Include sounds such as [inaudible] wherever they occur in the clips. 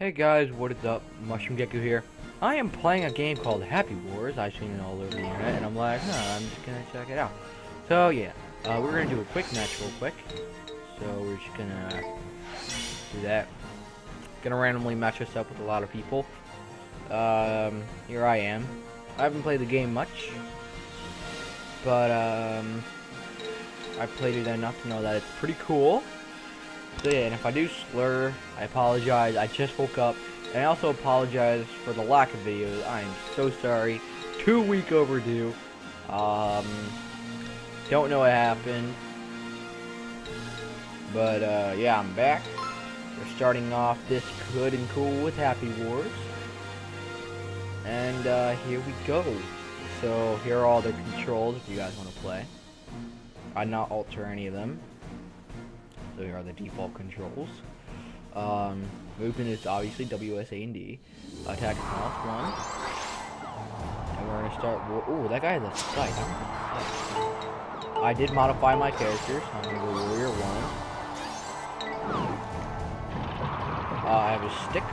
Hey guys, what is up? Mushroom Gecko here. I am playing a game called Happy Wars. I've seen it all over the internet, and I'm like, no, I'm just gonna check it out. So yeah, uh, we're gonna do a quick match real quick. So we're just gonna do that. Gonna randomly match us up with a lot of people. Um, here I am. I haven't played the game much, but um, I played it enough to know that it's pretty cool. So yeah, and if I do slur, I apologize. I just woke up. And I also apologize for the lack of videos. I am so sorry. Two week overdue. Um, don't know what happened. But uh, yeah, I'm back. We're starting off this good and cool with Happy Wars. And uh, here we go. So here are all the controls if you guys want to play. I'd not alter any of them. So here are the default controls. Um, movement is obviously WSA and D. Attack is mouse one. And we're gonna start. Ooh, that guy has a sight. I did modify my character, so I'm gonna go warrior one. Uh, I have a stick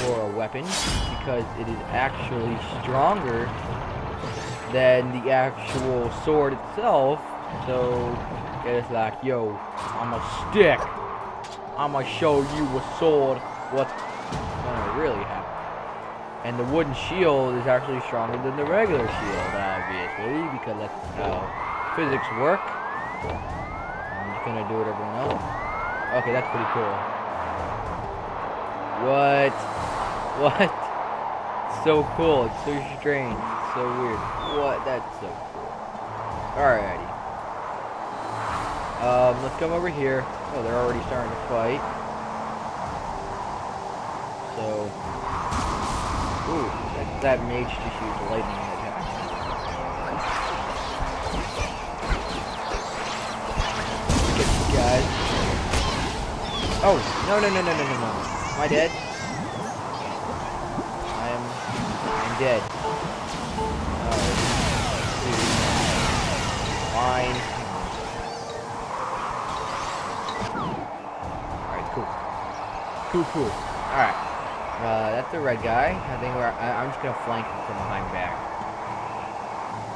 for a weapon because it is actually stronger than the actual sword itself. So it's like, yo, I'm a stick. I'ma show you a sword what's gonna really happen. And the wooden shield is actually stronger than the regular shield, obviously, because that's how physics work. I'm just gonna do what everyone else. Okay, that's pretty cool. What? [laughs] What? so cool. It's so strange. It's so weird. What? That's so cool. Alrighty. Um, let's come over here. Oh, they're already starting to fight. So, ooh, that, that mage just used lightning attack. Get these guys. Oh, no, no, no, no, no, no, no. Am I dead? I am, I'm dead. Oh, Fine. Cool, cool. Alright. Uh, that's the red guy. I think we're, I, am just gonna flank him from behind back.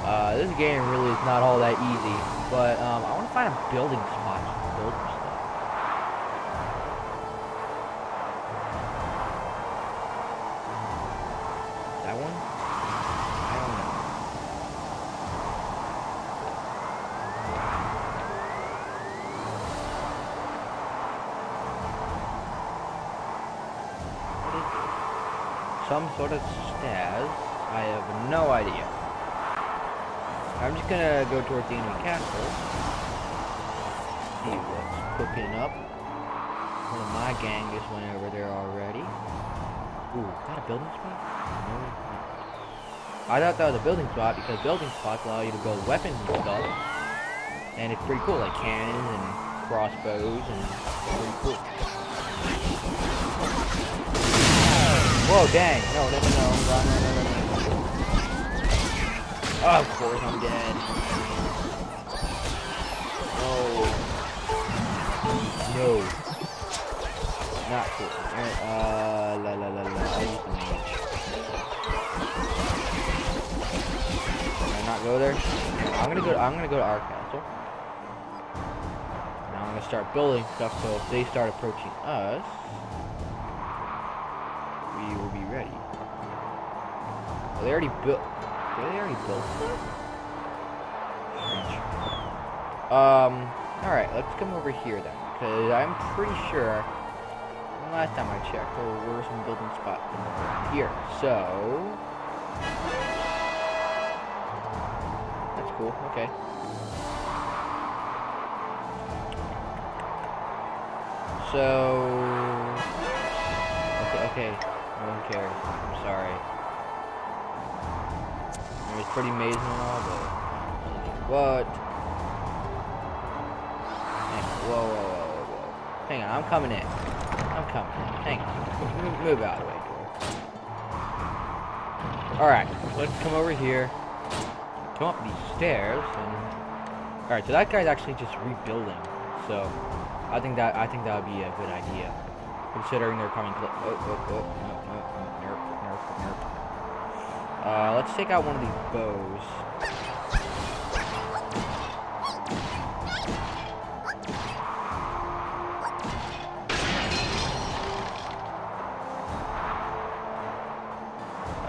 Uh, this game really is not all that easy, but um, I want to find a building spot to build some sort of stairs. I have no idea. I'm just gonna go towards the enemy castle. See what's cooking up. One of my gang just went over there already. Ooh, is that a building spot? No. I thought that was a building spot because building spots allow you to build weapons and stuff. And it's pretty cool, like cannons and crossbows and pretty cool. Whoa, dang. No, no, no, no. Run, run, run, run. Oh, of course I'm dead. No. No. Not cool. Uh, la la la la. I use the mage. Can I not go there? I'm gonna go. I'm gonna go to our castle. Now I'm gonna start building stuff. So if they start approaching us, They already built. They already built stuff? Um. All right, let's come over here then, because I'm pretty sure. Last time I checked, there were some building spots here. So that's cool. Okay. So okay, okay. No one cares. I'm sorry. It was pretty amazing and all, but what? Hang on. Whoa, whoa, whoa, whoa. Hang on. I'm coming in. I'm coming in. Hang on. Move, out of the way, door. All right. Let's come over here. Come up these stairs and. All right. So that guy's actually just rebuilding. So I think that I think that would be a good idea. Considering they're coming close. Oh oh, oh, oh, oh, nerf, nerf. Uh, let's take out one of these bows.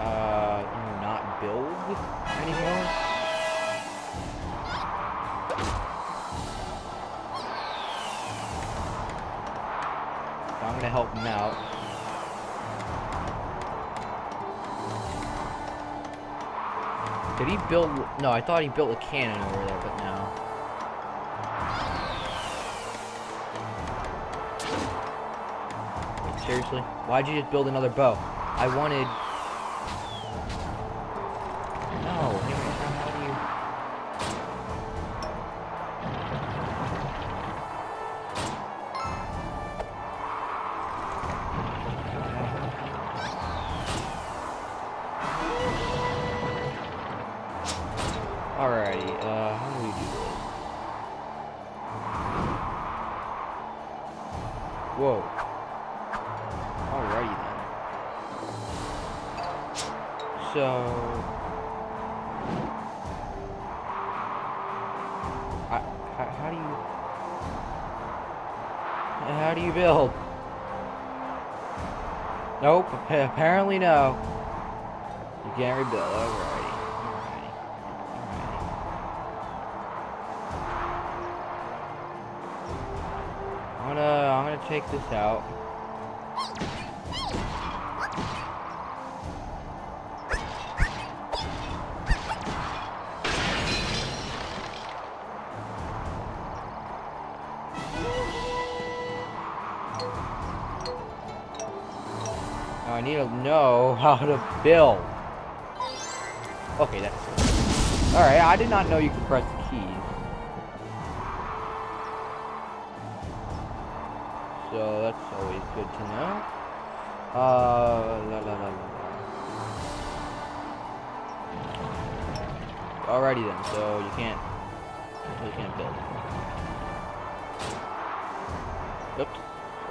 Uh, not build anymore? I'm gonna help him out. Did he build? No, I thought he built a cannon over there, but no. Wait, seriously? Why'd you just build another bow? I wanted. So... How do you... How do you build? Nope, [laughs] apparently no. You can't rebuild, alrighty. Alrighty. Alrighty. I'm gonna, I'm gonna take this out. I need to know [laughs] how to build. Okay, that's Alright, I did not know you could press the keys. So that's always good to know. Uh, la la la la. Alrighty then, so you can't, you can't build. Oops,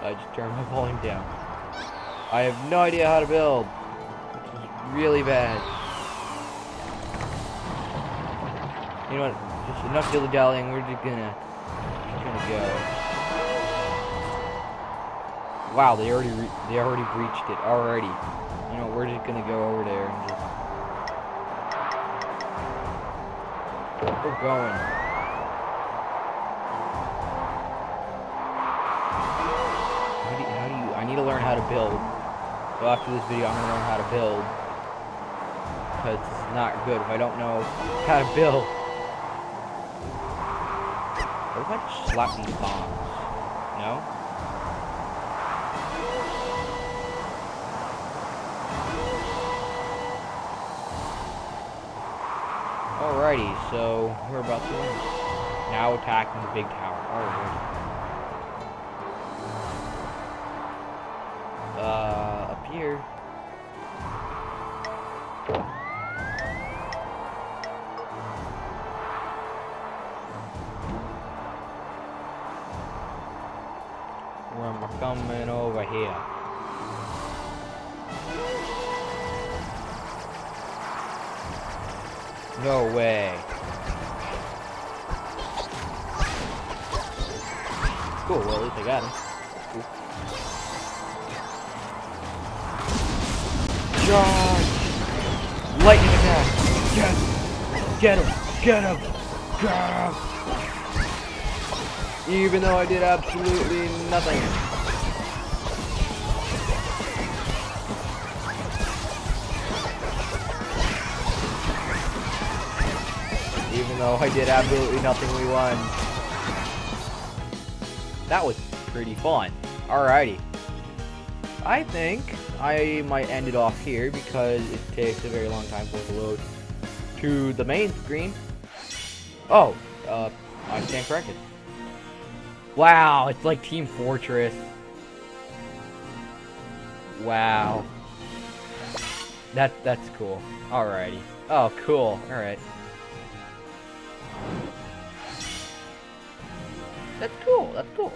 I just turned my [laughs] volume down. I have no idea how to build, which really bad. You know what? Just enough dilly dallying. We're just gonna, just gonna go. Wow, they already re they already breached it already. You know, we're just gonna go over there and just. We're going. How do, how do you? I need to learn how to build. After this video, I'm gonna learn how to build. Because it's not good if I don't know how to build. What if I just slap these bombs? No? Alrighty, so we're about to now attacking the big tower. Alright. Here. We're coming over here. No way. Cool, well at least I got him. Charge! Lightning attack! Yes! Get him! Get him! Get him! Even though I did absolutely nothing. Even though I did absolutely nothing, we won. That was pretty fun. Alrighty. I think I might end it off here because it takes a very long time for it to load to the main screen. Oh, uh, I stand corrected. Wow, it's like Team Fortress. Wow. That that's cool. Alrighty. Oh, cool. Alright. That's cool. That's cool.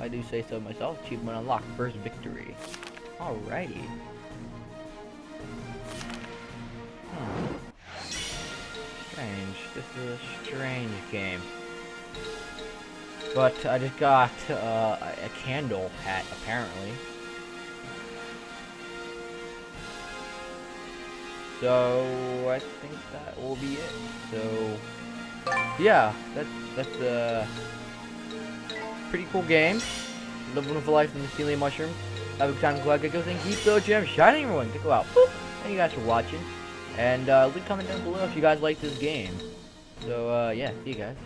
I do say so myself. Achievement unlocked. First victory. Alrighty. Hmm. Strange. This is a strange game. But I just got uh, a candle hat, apparently. So I think that will be it. So yeah, that's that's a pretty cool game. Live wonderful life in the Mycelium Mushroom. Have a good time, glad geckos, and keep those gems shining, everyone. Go out. Boop. Thank you guys for watching. And uh, leave a comment down below if you guys like this game. So uh, yeah, see you guys.